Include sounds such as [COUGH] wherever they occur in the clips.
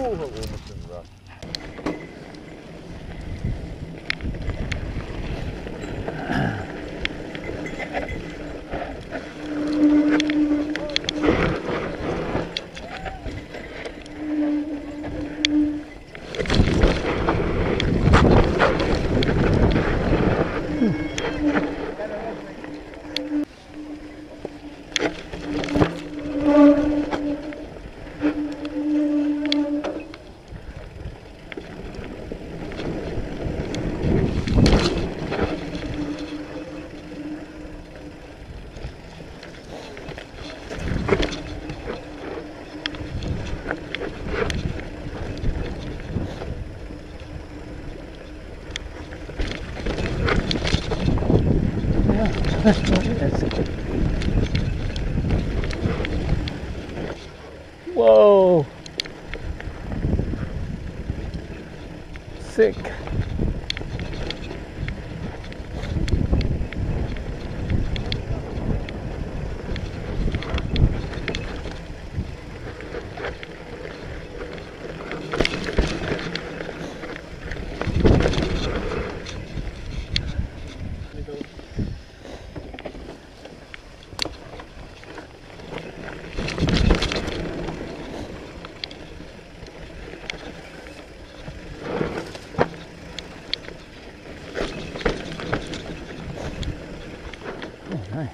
Ого, ого. [LAUGHS] Whoa. Sick. Oh, nice.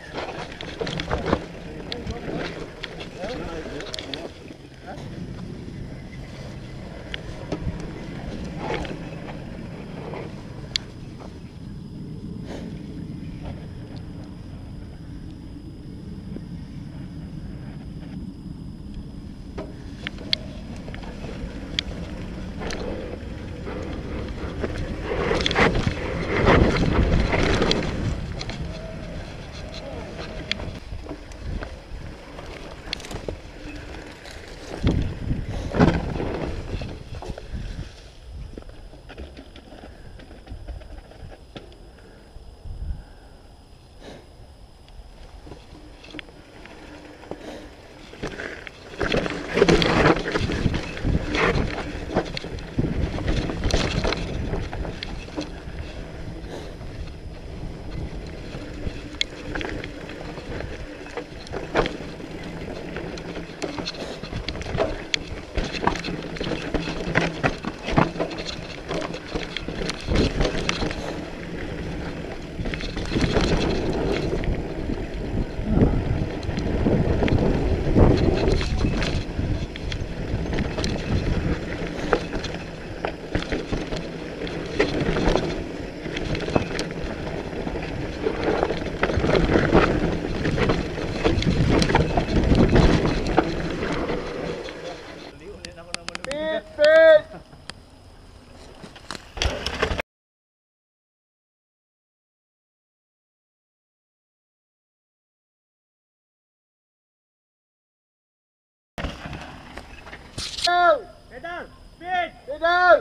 Oh,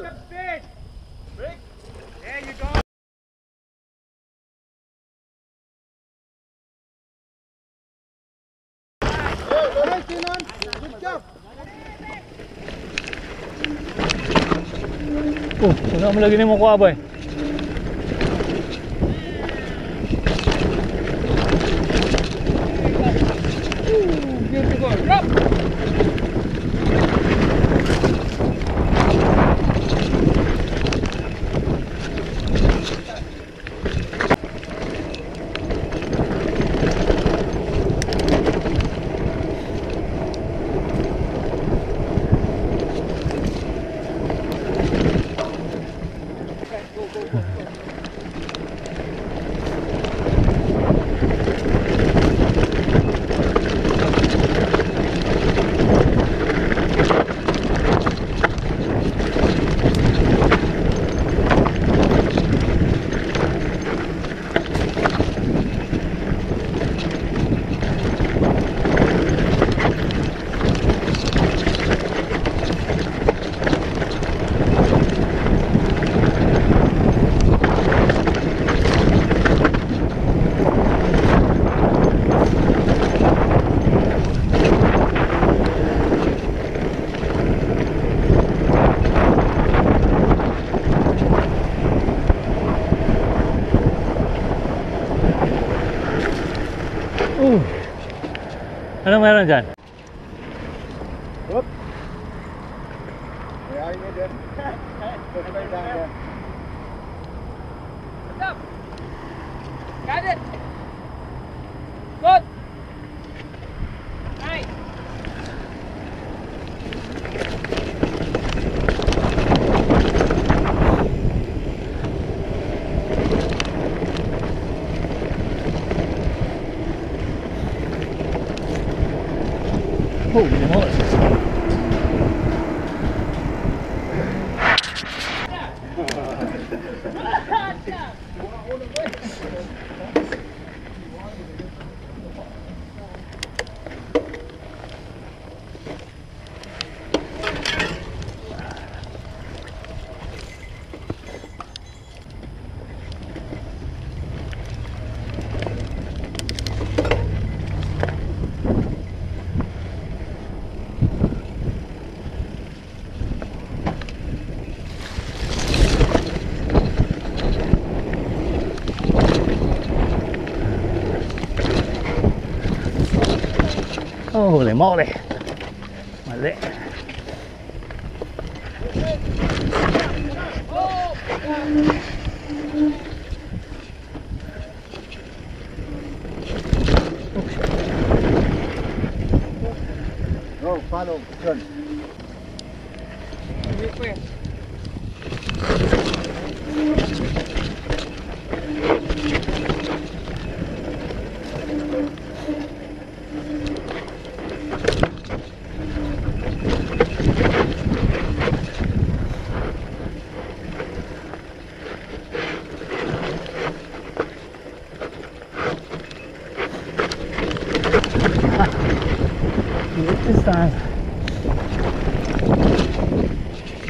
kenapa lagi ni mau kau apa eh? What's up? Got it. 方を見回して Oh, le mole! Vale. Go, follow, turn. Here,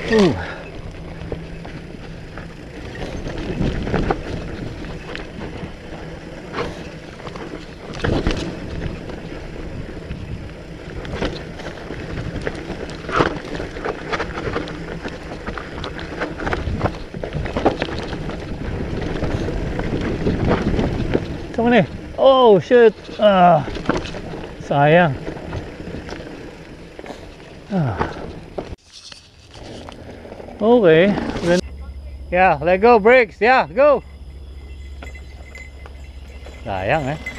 Uh. Come on. Oh shit. Ah. Sayang. Ah. Okay. Then- Yeah, let go brakes. Yeah, go. Sayang eh.